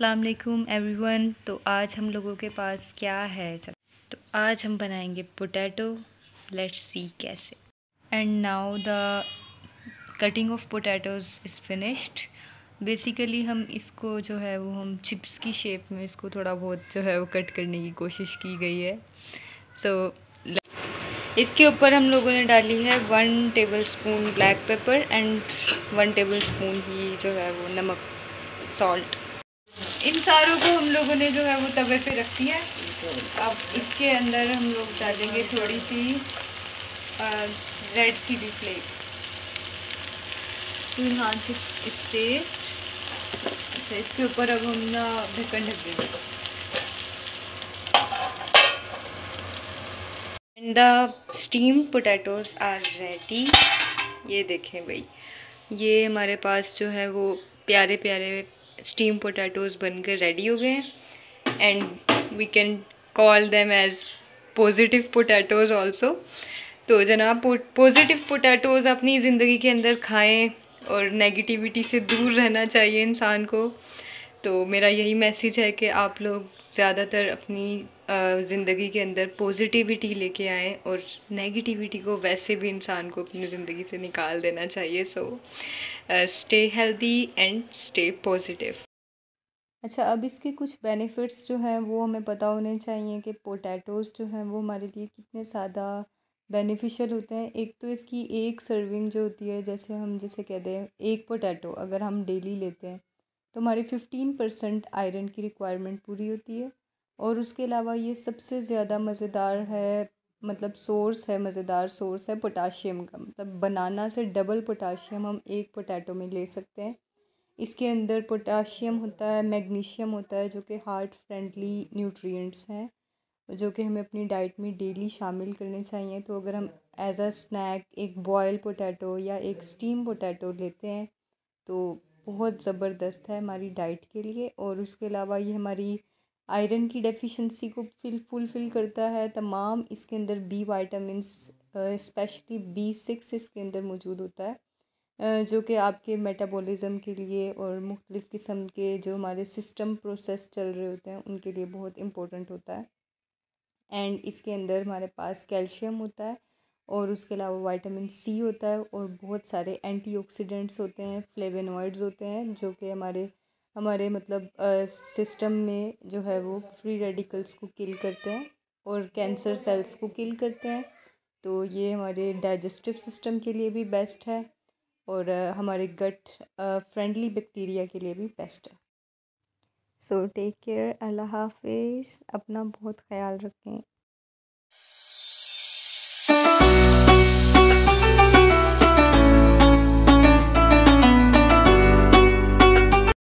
अस्सलाम वालेकुम एवरीवन। तो आज हम लोगों के पास क्या है? तो आज हम बनाएँगे पोटैटो। लेट्स सी कैसे। And now the cutting of potatoes is finished basically हम इसको जो है वो हम चिप्स की शेप में इसको थोड़ा बहुत जो है वो कट करने की कोशिश की गई है। सो so, इसके ऊपर हम लोगों ने डाली है one tablespoon black pepper and one tablespoon ही जो है वो नमक सॉल्ट इन सारों को हम लोगों ने जो है वो तवे पे रख दिया। अब इसके अंदर हम लोग डालेंगे थोड़ी सी red chilli flakes to enhance इस टेस्ट अच्छा इसके ऊपर अब हम ना ढक्कन ढक देंगे। The steam potatoes are ready ये देखें भाई, ये हमारे पास जो है वो प्यारे प्यारे स्टीम पोटैटोज़ बनकर रेडी हो गए and we can call them as positive potatoes also तो जनाब पॉजिटिव पोटैटोज़ अपनी ज़िंदगी के अंदर खाएँ और नेगेटिविटी से दूर रहना चाहिए इंसान को। तो मेरा यही मैसेज है कि आप लोग ज़्यादातर अपनी ज़िंदगी के अंदर पॉजिटिविटी लेके आएँ और नेगेटिविटी को वैसे भी इंसान को अपनी ज़िंदगी से निकाल देना चाहिए। So stay healthy and stay positive अच्छा अब इसके कुछ बेनिफिट्स जो हैं वो हमें पता होने चाहिए कि पोटैटोज़ जो हैं वो हमारे लिए कितने ज़्यादा बेनिफिशियल होते हैं। एक तो इसकी एक सर्विंग जो होती है, जैसे हम जैसे कहते हैं एक पोटैटो अगर हम डेली लेते हैं तो हमारी फिफ्टीन परसेंट आयरन की रिक्वायरमेंट पूरी होती है। और उसके अलावा ये सबसे ज़्यादा मज़ेदार है मतलब सोर्स है, मज़ेदार सोर्स है पोटाशियम का। मतलब बनाना से डबल पोटाशियम हम एक पोटैटो में ले सकते हैं। इसके अंदर पोटाशियम होता है, मैग्नीशियम होता है, जो कि हार्ट फ्रेंडली न्यूट्रिएंट्स हैं, जो कि हमें अपनी डाइट में डेली शामिल करने चाहिए। तो अगर हम एज अ स्नैक एक बॉयल पोटैटो या एक स्टीम पोटैटो लेते हैं तो बहुत ज़बरदस्त है हमारी डाइट के लिए। और उसके अलावा ये हमारी आयरन की डेफिशिएंसी को फिल फुलफ़िल करता है, तमाम इसके अंदर B vitamin especially B six इसके अंदर मौजूद होता है जो कि आपके मेटाबॉलिज्म के लिए और मुख्तलिफ़ किस्म के जो हमारे सिस्टम प्रोसेस चल रहे होते हैं, उनके लिए बहुत इम्पोर्टेंट होता है। एंड इसके अंदर हमारे पास कैल्शियम होता है और उसके अलावा वाइटामिन सी होता है और बहुत सारे एंटीऑक्सीडेंट्स होते हैं फ्लेवेनॉइड्स होते हैं, जो कि हमारे हमारे मतलब सिस्टम में जो है वो फ्री रेडिकल्स को किल करते हैं और कैंसर सेल्स को किल करते हैं। तो ये हमारे डाइजेस्टिव सिस्टम के लिए भी बेस्ट है और हमारे गट फ्रेंडली बैक्टीरिया के लिए भी बेस्ट है। सो टेक केयर अल्लाह हाफिज़। अपना बहुत ख्याल रखें।